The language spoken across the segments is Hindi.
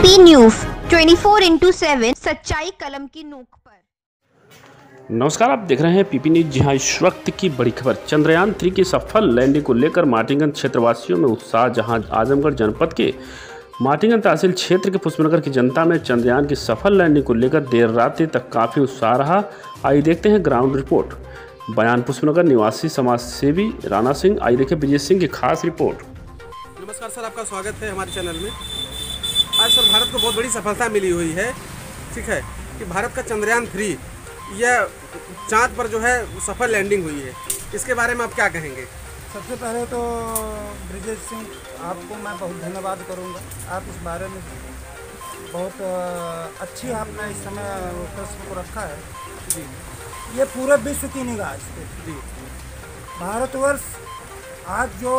पीपी न्यूज़ 24 इंटू सेवन सच्चाई कलम की नोक पर। नमस्कार आप देख रहे हैं पीपी न्यूज़ जहाँ इस वक्त की बड़ी खबर। चंद्रयान थ्री की सफल लैंडिंग को लेकर माटिंगन क्षेत्रवासियों में उत्साह जहाँ आजमगढ़ जनपद के माटिंगन तहसील क्षेत्र के पुष्पनगर की जनता में चंद्रयान की सफल लैंडिंग को लेकर देर रात तक काफ़ी उत्साह रहा। आइए देखते हैं ग्राउंड रिपोर्ट। बयान पुष्पनगर निवासी समाज सेवी राणा सिंह आइए देखें विजय सिंह की खास रिपोर्ट। नमस्कार सर आपका स्वागत है हमारे चैनल में। सर भारत को बहुत बड़ी सफलता मिली हुई है। ठीक है? कि भारत का चंद्रयान थ्री यह चाँद पर जो है सफल लैंडिंग हुई है। इसके बारे में आप क्या कहेंगे? सबसे पहले तो ब्रिजेश सिंह आपको मैं बहुत धन्यवाद करूँगा। आप इस बारे में बहुत अच्छी आपने इस समय प्रश्न को रखा है। जी। ये पूरे विश्व की निगाह इस जी। भारतवर्ष आज जो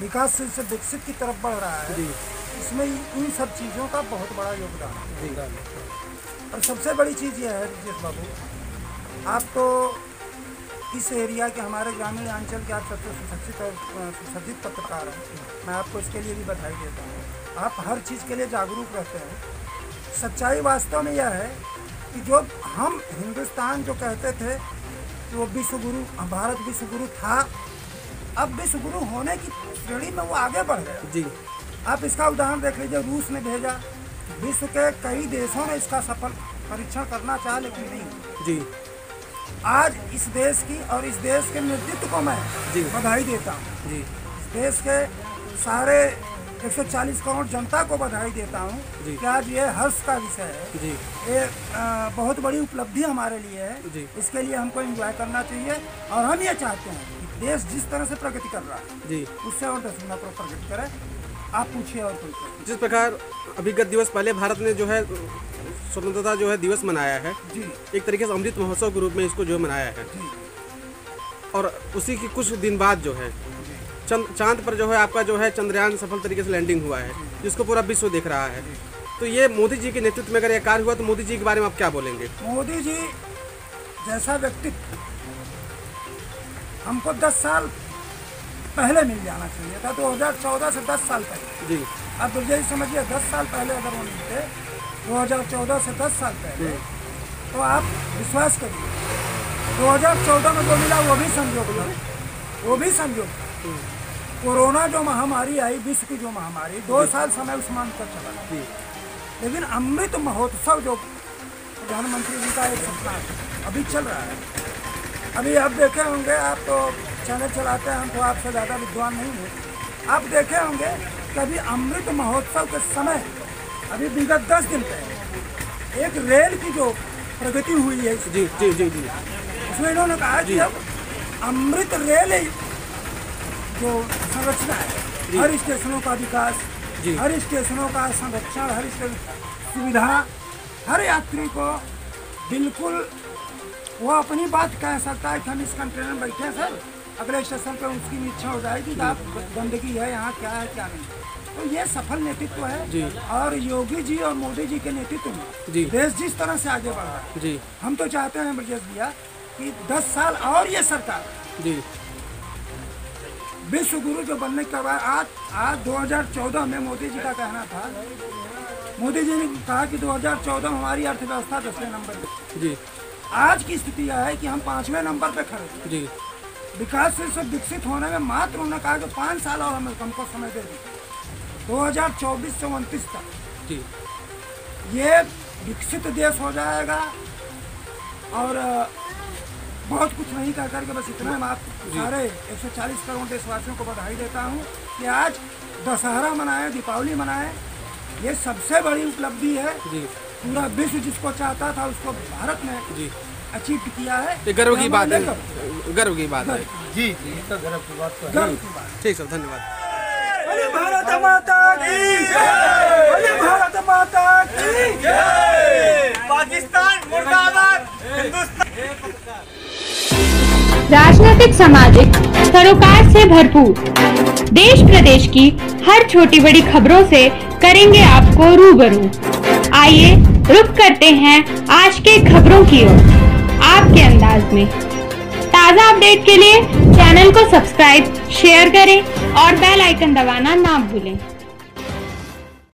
विकासशील से विकसित की तरफ़ बढ़ रहा है जी। इसमें इन सब चीज़ों का बहुत बड़ा योगदान है। और सबसे बड़ी चीज़ यह है ब्रिजेश बाबू, आप तो इस एरिया के हमारे ग्रामीण अंचल के आप सबसे सुशिक्षित और सुसज्जित पत्रकार हैं। मैं आपको इसके लिए भी बधाई देता हूँ। आप हर चीज़ के लिए जागरूक रहते हैं। सच्चाई वास्तव में यह है कि जो हम हिंदुस्तान जो कहते थे कि वो विश्वगुरु, भारत विश्वगुरु था, अब विश्वगुरु होने की श्रेणी में वो आगे बढ़ गया। जी। आप इसका उदाहरण देख लीजिए रूस ने भेजा। विश्व के कई देशों ने इसका सफल परीक्षण करना चाहा लेकिन नहीं। जी। आज इस देश की और इस देश के नेतृत्व को मैं जी। बधाई देता हूँ। जी। इस देश के सारे 140 करोड़ जनता को बधाई देता हूँ कि आज ये हर्ष का विषय है। जी। ये बहुत बड़ी उपलब्धि हमारे लिए है। जी। इसके लिए हमको एंजॉय करना चाहिए और हम ये चाहते हैं कि देश जिस तरह से प्रगति कर रहा है जी। उससे और दस गुना प्रगति करे। आप पूछिए और कोई जिस प्रकार अभिगत दिवस पहले भारत ने जो है स्वतंत्रता जो है दिवस मनाया है जी। एक तरीके से अमृत महोत्सव के रूप में इसको जो है मनाया है। और उसी के कुछ दिन बाद जो है चंद चाँद पर जो है आपका जो है चंद्रयान सफल तरीके से लैंडिंग हुआ है जिसको पूरा विश्व देख रहा है। तो ये मोदी जी के नेतृत्व में अगर यह कार्य हुआ तो मोदी जी के बारे में आप क्या बोलेंगे? मोदी जी जैसा व्यक्तित्व हमको 10 साल पहले मिल जाना चाहिए था 2014 से 10 साल पहले। जी। आप तो यही समझिए 10 साल पहले अगर वो मिलते 2014 से 10 साल पहले तो आप विश्वास करिए 2014 में जो मिला वो भी संयोग था वो भी संयोग था। कोरोना जो महामारी आई विश्व की जो महामारी दो साल समय उसमें अंतर चला। लेकिन अमृत महोत्सव जो प्रधानमंत्री जी का एक सपना अभी चल रहा है। अभी आप देखे होंगे आप तो चैनल चलाते हैं हम तो आपसे ज़्यादा विद्वान नहीं हैं। आप देखे होंगे कि अभी अमृत महोत्सव के समय अभी विगत दस दिन पहले एक रेल की जो प्रगति हुई है जी जी जी जी। उसमें इन्होंने कहा कि अब अमृत रेल जो संरचना है हर स्टेशनों का विकास हर स्टेशनों का संरक्षण हर स्टेशन सुविधा हर यात्री को बिल्कुल वो अपनी बात कह सकता है कि हम इस कंटेनर में बैठे हैं सर। अगले स्टेशन पे उसकी भी इच्छा हो जाएगी कि आप गंदगी है यहाँ क्या है क्या नहीं। तो ये सफल नेतृत्व है जी। और योगी जी और मोदी जी के नेतृत्व जी। में देश जिस तरह से आगे बढ़ रहा है। जी। हम तो चाहते हैं ब्रजेश भैया कि 10 साल और ये सरकार जी। विश्व गुरु जो बनने के बाद आज आज 2014 में मोदी जी का कहना था मोदी जी ने कहा कि 2014 में हमारी अर्थव्यवस्था दसवें नंबर पे जी। आज की स्थिति यह है कि हम पाँचवें नंबर पे खड़े जी। विकासशील से विकसित होने में मात्र उन्होंने कहा कि पाँच साल और हमें हमको समय दे दीजिए दो हज़ार चौबीस से उनतीस तक। जी। ये विकसित देश हो जाएगा और बहुत कुछ नहीं कह करके बस इतना मैं आप सारे 140 करोड़ देशवासियों को बधाई देता हूँ कि आज दशहरा मनाए दीपावली मनाए। ये सबसे बड़ी उपलब्धि है। जी। पूरा विश्व जिसको चाहता था उसको भारत ने जी। अचीव किया है। गर्व की बात है। गर्व की बात है। गर्व की बात ठीक सर धन्यवाद। भारत माता की बोले भारत माता की पाकिस्तान मुर्दाबाद हिंदुस्तान। राजनीतिक सामाजिक सरोकार से भरपूर। देश प्रदेश की हर छोटी बड़ी खबरों से करेंगे आपको रूबरू। आइए रुक करते हैं आज के खबरों की ओर। आपके अंदाज में ताज़ा अपडेट के लिए चैनल को सब्सक्राइब शेयर करें और बेल आइकन दबाना ना भूलें।